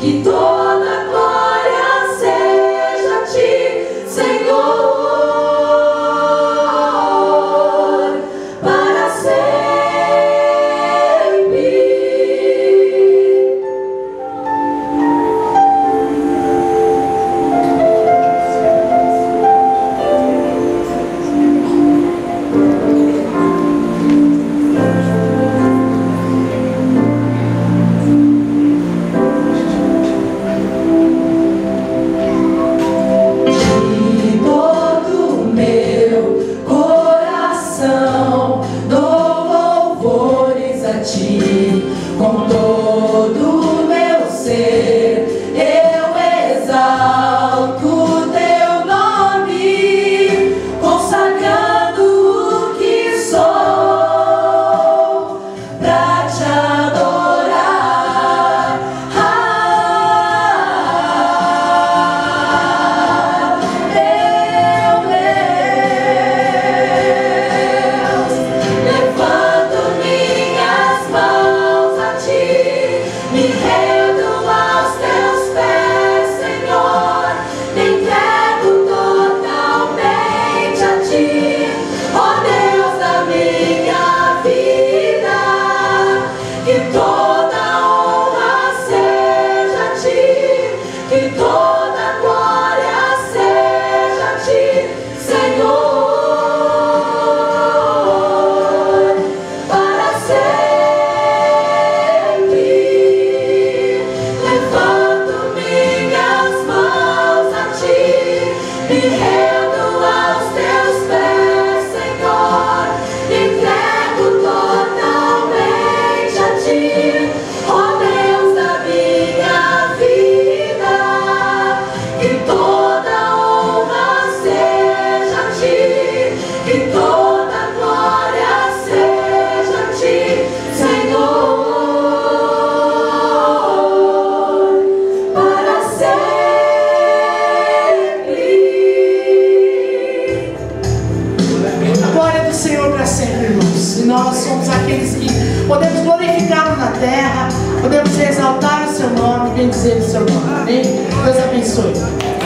que todo ti com todo nós somos aqueles que podemos glorificá-lo na terra, podemos exaltar o seu nome, bendizer o seu nome. Amém? Deus abençoe.